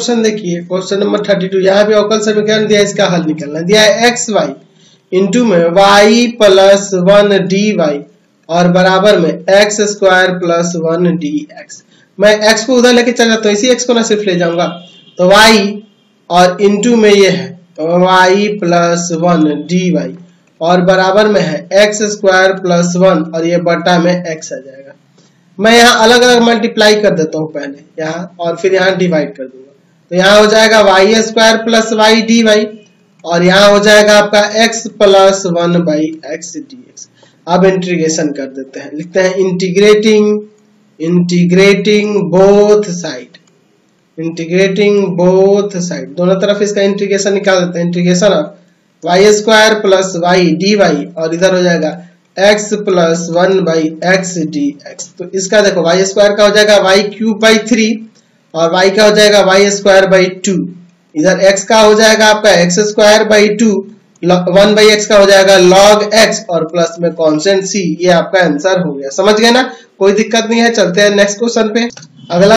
Question देखिए, question number thirty two, यहाँ भी अवकल समीकरण दिया इसका हल निकलना दिया है एक्स वाई इंटू में y plus one d y और बराबर में x square plus one d x मैं एक्स को उधर लेके चल जाता हूँ, इसी एक्स को ना सिर्फ़ ले जाऊँगा। तो वाई और इंटू में ये है तो y plus one d y और बराबर में है एक्स स्क्वायर प्लस वन और ये बटा में एक्स आ जाएगा। मैं यहाँ अलग अलग मल्टीप्लाई कर देता हूँ पहले, यहाँ और फिर यहाँ डिवाइड कर दूँगा। तो यहाँ हो जाएगा y square plus y d y और यहाँ हो जाएगा आपका x plus one by x d x अब इंटीग्रेशन कर देते हैं। लिखते हैं integrating integrating both side integrating both side दोनों तरफ़ इसका इंटीग्रेशन निकाल देते हैं। Integration of y square plus y d y और इधर हो जाएगा x plus one by x d x तो इसका देखो वाई स्क्वायर का हो जाएगा वाई क्यूब बाई थ्री और y का हो जाएगा? वाई स्क्वायर बाई टू इधर x का हो जाएगा आपका x square by two one by x का हो जाएगा log x और प्लस में कॉन्सेंट c. ये आपका आंसर हो गया। समझ गए ना? कोई दिक्कत नहीं है, चलते हैं नेक्स्ट क्वेश्चन पे। अगला